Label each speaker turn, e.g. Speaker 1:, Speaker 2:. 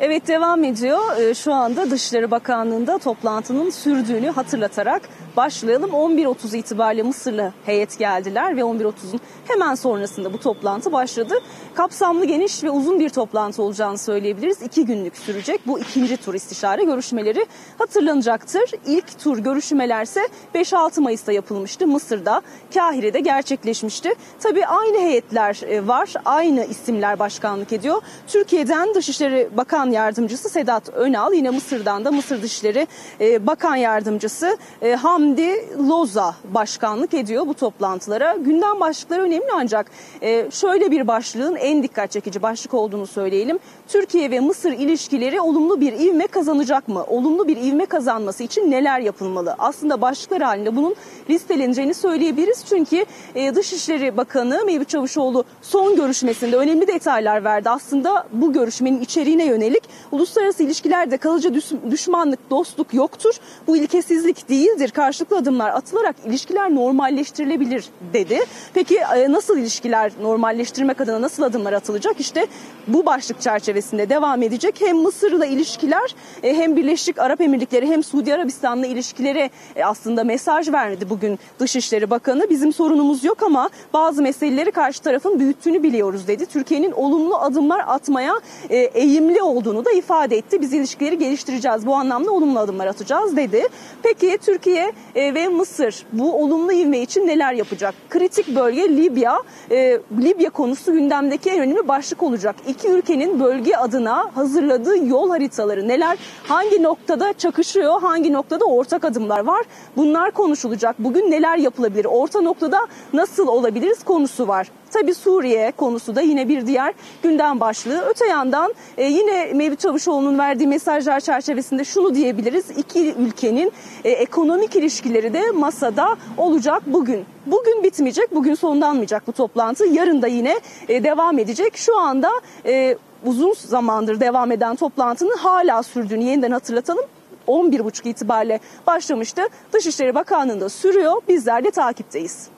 Speaker 1: Evet devam ediyor. Ee, Şu anda Dışişleri Bakanlığı'nda toplantının sürdüğünü hatırlatarak başlayalım. 11.30 itibariyle Mısırlı heyet geldiler ve 11.30'un hemen sonrasında bu toplantı başladı. Kapsamlı, geniş ve uzun bir toplantı olacağını söyleyebiliriz. İki günlük sürecek bu ikinci tur istişare görüşmeleri hatırlanacaktır. İlk tur görüşmelerse 5-6 Mayıs'ta yapılmıştı. Mısır'da, Kahire'de gerçekleşmişti. Tabii aynı heyetler e, var, aynı isimler başkanlık ediyor. Türkiye'den Dışişleri Bakan Yardımcısı Sedat Önal, yine Mısır'dan da Mısır Dışişleri e, Bakan Yardımcısı e, Hamdi Loza başkanlık ediyor bu toplantılara. Gündem başlıkları önemli ancak e, şöyle bir başlığın en dikkat çekici başlık olduğunu söyleyelim. Türkiye ve Mısır ilişkileri olumlu bir ivme kazanacak mı? Olumlu bir ivme kazanması için neler yapılmalı? Aslında başlıklar halinde bunun listeleneceğini söyleyebiliriz. Çünkü Dışişleri Bakanı Mevlüt Çavuşoğlu son görüşmesinde önemli detaylar verdi. Aslında bu görüşmenin içeriğine yönelik uluslararası ilişkilerde kalıcı düş- düşmanlık, dostluk yoktur. Bu ilkesizlik değildir. Karşılıklı adımlar atılarak ilişkiler normalleştirilebilir dedi. Peki e, nasıl ilişkiler normalleştirmek adına nasıl adımlar atılacak? İşte bu başlık çerçevesinde devam edecek. Hem Mısır'la ilişkiler e, hem Birleşik Arap Emirlikleri hem Suudi Arabistan'la ilişkilere e, aslında mesaj verdi bugün Dışişleri Bakanı. Bizim sorunumuz yok ama bazı meseleleri karşı tarafın büyüttüğünü biliyoruz dedi. Türkiye'nin olumlu adımlar atmaya eğimli olduğunu da ifade etti. Biz ilişkileri geliştireceğiz. Bu anlamda olumlu adımlar atacağız dedi. Peki Türkiye e, ve Mısır bu olumlu ivme için neler yapacak? Kritik bölge Libya. E, Libya konusu gündemdeki en önemli başlık olacak. İki ülkenin bölge adına hazırladığı yol haritaları neler? Hangi noktada çakışıyor? Hangi noktada ortak adımlar var? Bunlar konuşulacak. Bugün neler yapılabilir? Orta noktada nasıl olabiliriz konusu var. Tabii Suriye konusu da yine bir diğer gündem başlığı. Öte yandan e, yine Mevlüt Çavuşoğlu'nun verdiği mesajlar çerçevesinde şunu diyebiliriz. İki ülkenin e, ekonomik ilişkileri de masada olacak bugün. Bugün bitmeyecek, bugün sonlanmayacak bu toplantı. Yarın da yine e, devam edecek. Şu anda e, uzun zamandır devam eden toplantının hala sürdüğünü yeniden hatırlatalım. 11.30 itibariyle başlamıştı. Dışişleri Bakanlığı'nda sürüyor. Bizler de takipteyiz.